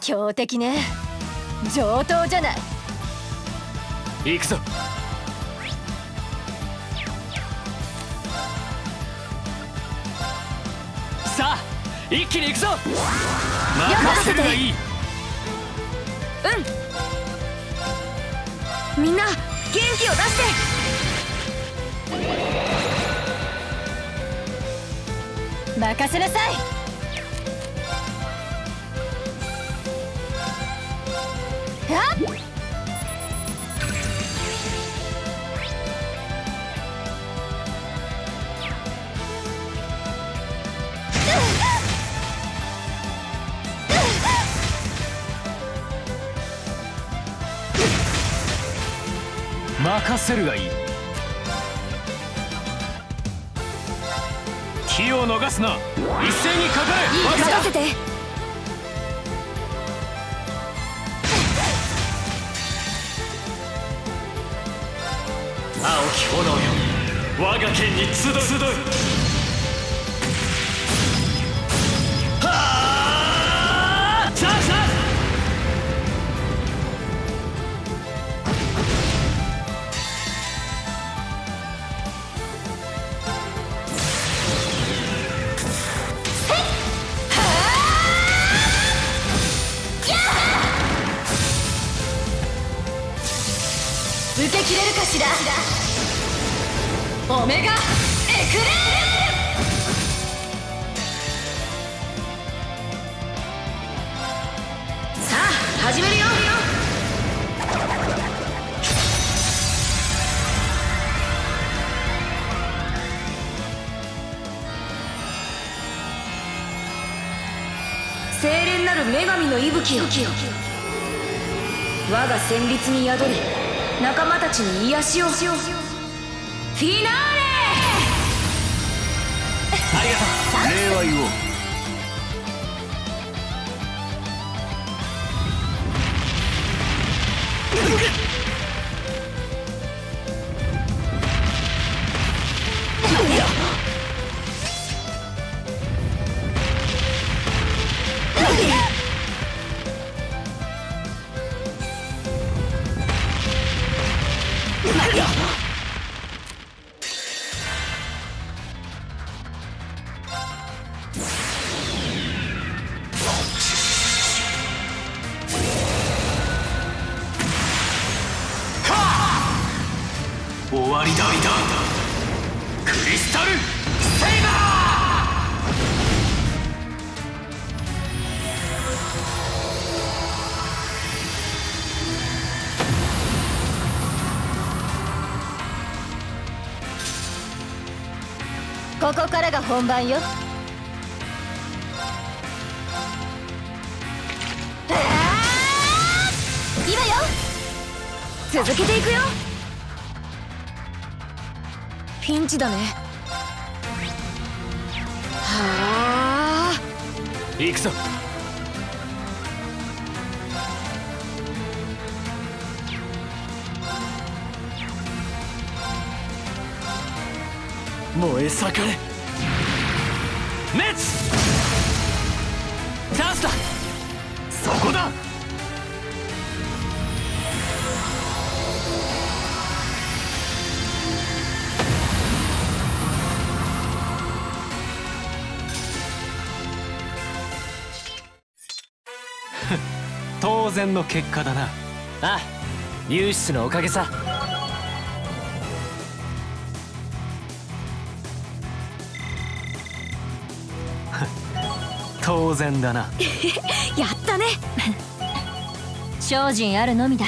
強敵ね。上等じゃない。行くぞ。さあ一気に行くぞ。任せるがいいうん。みんな元気を出して。任せなさい任せるがいい。気を逃すな。一斉にかかれ。任せて。き炎よ。我が剣に集う集う受け切れるかしら。オメガエクレール。始めるよ。精錬なる女神の息吹よ我が旋律に宿り仲間たちに癒しを。フィナーレ！ありがとう。礼は言お。う終わりだクリスタルセイバーここからが本番よ今よ続けていくよピンチだね。はあ。行くぞ。燃え盛れ。滅チャンスだ。そこだ。当然の結果だな。ああユーシスのおかげさ。当然だな。やったね。精進あるのみだ